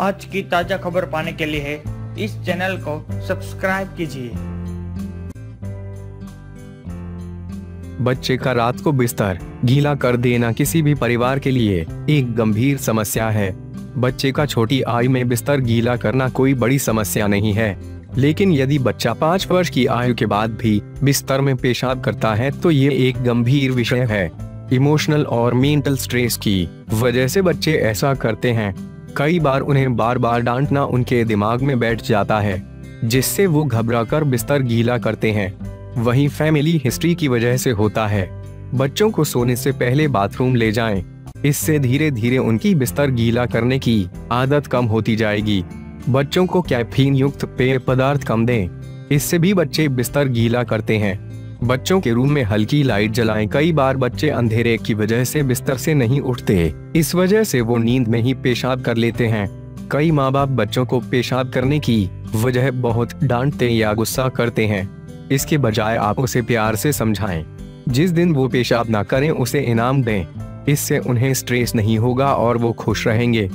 आज की ताज़ा खबर पाने के लिए इस चैनल को सब्सक्राइब कीजिए। बच्चे का रात को बिस्तर गीला कर देना किसी भी परिवार के लिए एक गंभीर समस्या है। बच्चे का छोटी आयु में बिस्तर गीला करना कोई बड़ी समस्या नहीं है। लेकिन यदि बच्चा पाँच वर्ष की आयु के बाद भी बिस्तर में पेशाब करता है तो ये एक गंभीर विषय है। इमोशनल और मेंटल स्ट्रेस की वजह से बच्चे ऐसा करते हैं। कई बार उन्हें बार बार डांटना उनके दिमाग में बैठ जाता है, जिससे वो घबरा कर बिस्तर गीला करते हैं। वहीं फैमिली हिस्ट्री की वजह से होता है। बच्चों को सोने से पहले बाथरूम ले जाएँ। इससे धीरे धीरे उनकी बिस्तर गीला करने की आदत कम होती जाएगी। बच्चों को कैफीन युक्त पेय पदार्थ कम दें। इससे भी बच्चे बिस्तर गीला करते हैं। बच्चों के रूम में हल्की लाइट जलाएँ। कई बार बच्चे अंधेरे की वजह से बिस्तर से नहीं उठते। इस वजह से वो नींद में ही पेशाब कर लेते हैं। कई माँ बाप बच्चों को पेशाब करने की वजह बहुत डांटते या गुस्सा करते हैं। इसके बजाय आप उसे प्यार से समझाएँ। जिस दिन वो पेशाब ना करें, उसे इनाम दें। इससे उन्हें स्ट्रेस नहीं होगा और वो खुश रहेंगे।